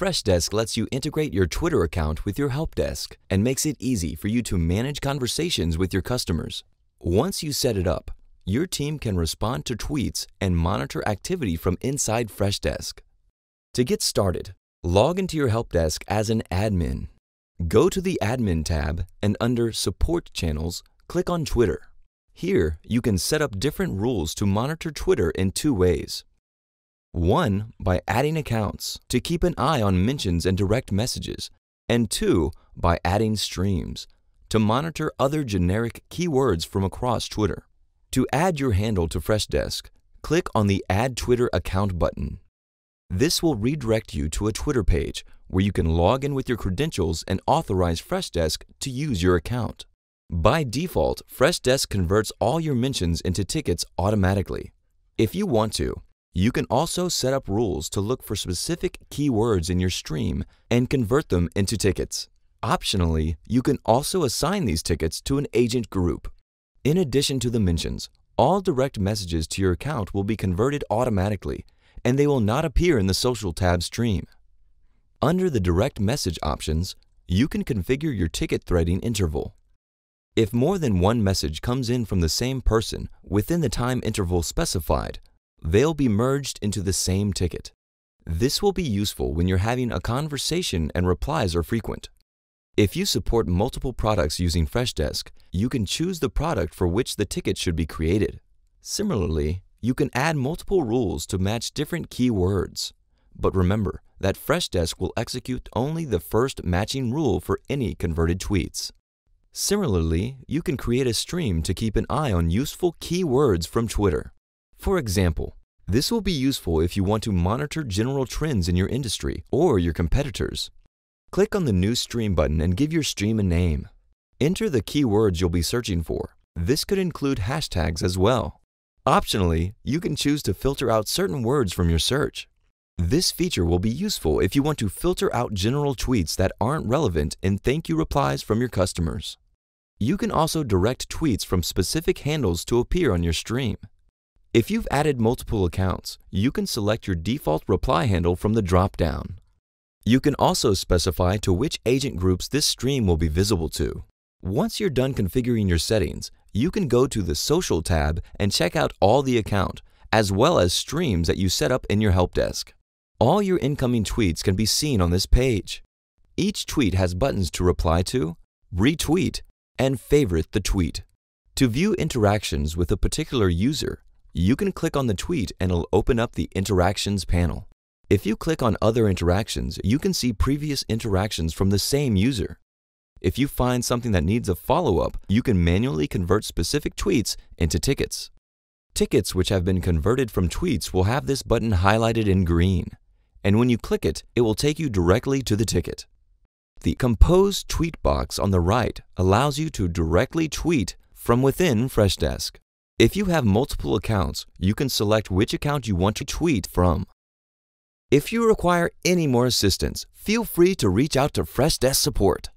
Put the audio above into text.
Freshdesk lets you integrate your Twitter account with your help desk and makes it easy for you to manage conversations with your customers. Once you set it up, your team can respond to tweets and monitor activity from inside Freshdesk. To get started, log into your help desk as an admin. Go to the Admin tab and under Support Channels, click on Twitter. Here, you can set up different rules to monitor Twitter in two ways. One, by adding accounts to keep an eye on mentions and direct messages, and two, by adding streams to monitor other generic keywords from across Twitter. To add your handle to Freshdesk, click on the Add Twitter Account button. This will redirect you to a Twitter page where you can log in with your credentials and authorize Freshdesk to use your account. By default, Freshdesk converts all your mentions into tickets automatically. If you want to, you can also set up rules to look for specific keywords in your stream and convert them into tickets. Optionally, you can also assign these tickets to an agent group. In addition to the mentions, all direct messages to your account will be converted automatically, and they will not appear in the Social tab stream. Under the Direct Message options, you can configure your ticket threading interval. If more than one message comes in from the same person within the time interval specified, they'll be merged into the same ticket. This will be useful when you're having a conversation and replies are frequent. If you support multiple products using Freshdesk, you can choose the product for which the ticket should be created. Similarly, you can add multiple rules to match different keywords. But remember that Freshdesk will execute only the first matching rule for any converted tweets. Similarly, you can create a stream to keep an eye on useful keywords from Twitter. For example, this will be useful if you want to monitor general trends in your industry or your competitors. Click on the New Stream button and give your stream a name. Enter the keywords you'll be searching for. This could include hashtags as well. Optionally, you can choose to filter out certain words from your search. This feature will be useful if you want to filter out general tweets that aren't relevant in thank you replies from your customers. You can also direct tweets from specific handles to appear on your stream. If you've added multiple accounts, you can select your default reply handle from the drop-down. You can also specify to which agent groups this stream will be visible to. Once you're done configuring your settings, you can go to the Social tab and check out all the account, as well as streams that you set up in your help desk. All your incoming tweets can be seen on this page. Each tweet has buttons to reply to, retweet, and favorite the tweet. To view interactions with a particular user, you can click on the tweet and it'll open up the Interactions panel. If you click on Other Interactions, you can see previous interactions from the same user. If you find something that needs a follow-up, you can manually convert specific tweets into tickets. Tickets which have been converted from tweets will have this button highlighted in green, and when you click it, it will take you directly to the ticket. The Compose Tweet box on the right allows you to directly tweet from within Freshdesk. If you have multiple accounts, you can select which account you want to tweet from. If you require any more assistance, feel free to reach out to Freshdesk support.